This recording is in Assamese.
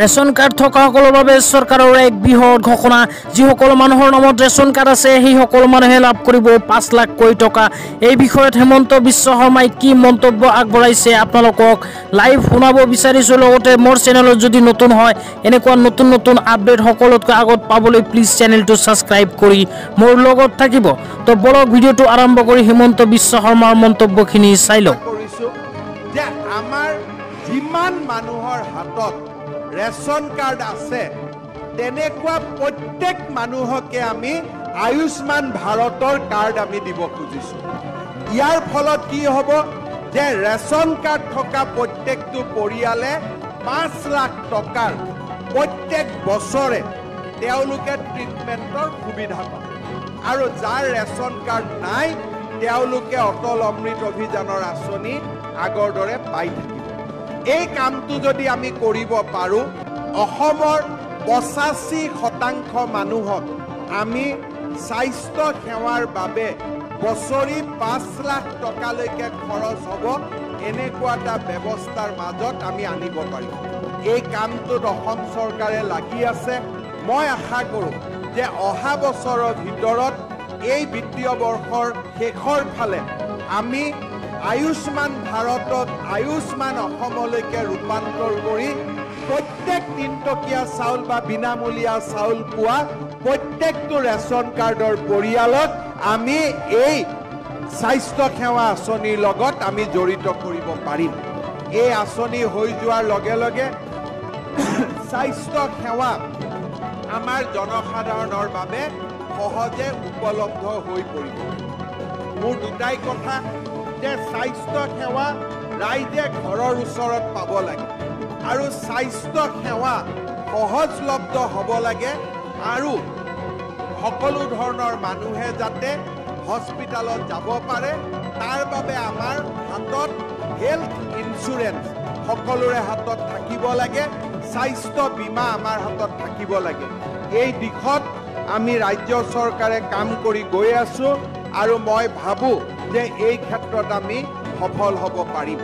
ৰেচন কাৰ্ড থকাসকলৰ বাবে চৰকাৰৰ এক বৃহৎ ঘোষণা। যিসকল মানুহৰ নামত ৰেচন কাৰ্ড আছে সেই সকলো মানুহে লাভ কৰিব পাঁচ লাখকৈ টকা। এই বিষয়ত হেমন্ত বিশ্ব শৰ্মাই কি মন্তব্য আগবঢ়াইছে আপোনালোকক লাইভ শুনাব বিচাৰিছোঁ। লগতে মোৰ চেনেলত যদি নতুন হয় এনেকুৱা নতুন নতুন আপডেট সকলোতকৈ আগত পাবলৈ প্লিজ চেনেলটো ছাবস্ক্ৰাইব কৰি মোৰ লগত থাকিব। তো বলক ভিডিঅ'টো আৰম্ভ কৰি হিমন্ত বিশ্ব শৰ্মাৰ মন্তব্যখিনি চাই লওক। যিমান মানুহৰ হাতত ৰেচন কাৰ্ড আছে। তেনেকুৱা প্ৰত্যেক মানুহকে আমি আয়ুষ্মান ভাৰতৰ কাৰ্ড আমি দিব খুজিছো। ইয়াৰ ফলত কি হ'ব? যে ৰেচন কাৰ্ড থকা প্ৰত্যেকটো পৰিয়ালে পাঁচ লাখ টকাৰ প্ৰত্যেক বছৰে তেওঁলোকে ট্ৰিটমেণ্টৰ সুবিধা পাব আৰু যাৰ ৰেচন কাৰ্ড নাই তেওঁলোকে অটল অমৃত অভিযানৰ আঁচনি আগৰ দৰে পাই থাকিব এই কামটো যদি আমি কৰিব পাৰোঁ অসমৰ পঁচাশী শতাংশ মানুহক আমি স্বাস্থ্য সেৱাৰ বাবে বছৰি পাঁচ লাখ টকালৈকে খৰচ হ'ব এনেকুৱা এটা ব্যৱস্থাৰ মাজত আমি আনিব পাৰিম। এই কামটোত অসম চৰকাৰে লাগি আছে। মই আশা কৰোঁ যে অহা বছৰৰ ভিতৰত এই বিত্তীয় বৰ্ষৰ শেষৰ ফালে আমি আয়ুষ্মান ভাৰতত আয়ুষ্মান অসমলৈকে ৰূপান্তৰ কৰি প্ৰত্যেক তিনটকীয়া চাউল বা বিনামূলীয়া চাউল পোৱা প্ৰত্যেকটো ৰেচন কাৰ্ডৰ পৰিয়ালক আমি এই স্বাস্থ্য সেৱা আঁচনিৰ লগত আমি জড়িত কৰিব পাৰিম। এই আঁচনি হৈ যোৱাৰ লগে লগে স্বাস্থ্য সেৱা আমাৰ জনসাধাৰণৰ বাবে সহজে উপলব্ধ হৈ পৰিব। মোৰ দুটাই কথা যে স্বাস্থ্য সেৱা ৰাইজে ঘৰৰ ওচৰত পাব লাগে। আৰু স্বাস্থ্য সেৱা সহজলব্ধ হ'ব লাগে আৰু সকলো ধৰণৰ মানুহে যাতে হস্পিটেলত যাব পাৰে তাৰ বাবে আমাৰ হাতত হেল্থ ইঞ্চুৰেঞ্চ সকলোৰে হাতত থাকিব লাগে স্বাস্থ্য বীমা আমাৰ হাতত থাকিব লাগে। এই দিশত আমি ৰাজ্য চৰকাৰে কাম কৰি গৈ আছোঁ। আৰু মই ভাবোঁ যে এই ক্ষেত্ৰত আমি সফল হ'ব পাৰিম।